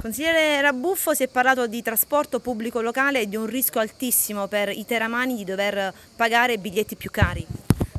Consigliere Rabuffo, si è parlato di trasporto pubblico locale e di un rischio altissimo per i teramani di dover pagare biglietti più cari.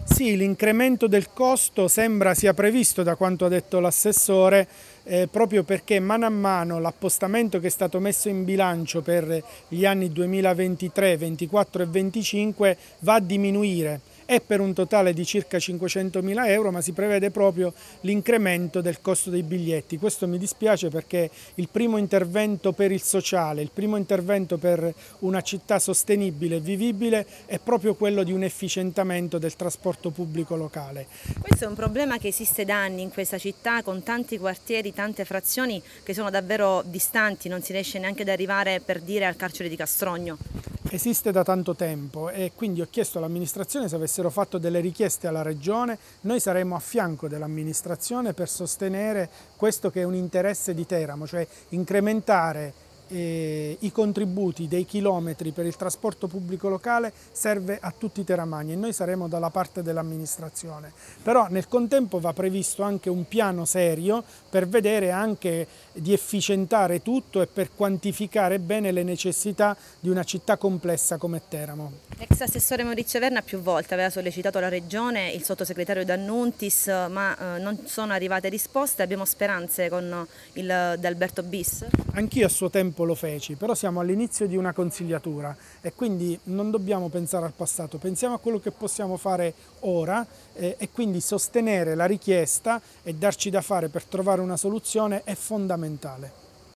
Sì, l'incremento del costo sembra sia previsto da quanto ha detto l'assessore eh, proprio perché mano a mano l'appostamento che è stato messo in bilancio per gli anni 2023, 2024 e 2025 va a diminuire è per un totale di circa 500 mila euro ma si prevede proprio l'incremento del costo dei biglietti. Questo mi dispiace perché il primo intervento per il sociale, il primo intervento per una città sostenibile e vivibile è proprio quello di un efficientamento del trasporto pubblico locale. Questo è un problema che esiste da anni in questa città con tanti quartieri, tante frazioni che sono davvero distanti, non si riesce neanche ad arrivare per dire al carcere di Castrogno esiste da tanto tempo e quindi ho chiesto all'amministrazione se avessero fatto delle richieste alla regione, noi saremo a fianco dell'amministrazione per sostenere questo che è un interesse di Teramo, cioè incrementare eh, i contributi dei chilometri per il trasporto pubblico locale serve a tutti i teramani e noi saremo dalla parte dell'amministrazione. Però nel contempo va previsto anche un piano serio per vedere anche di efficientare tutto e per quantificare bene le necessità di una città complessa come Teramo. L'ex assessore Maurizio Verna più volte aveva sollecitato la Regione, il sottosegretario D'Annuntis, ma eh, non sono arrivate risposte. Abbiamo speranze con il D'Alberto Bis? Anch'io a suo tempo lo feci, però siamo all'inizio di una consigliatura e quindi non dobbiamo pensare al passato, pensiamo a quello che possiamo fare ora eh, e quindi sostenere la richiesta e darci da fare per trovare una soluzione è fondamentale.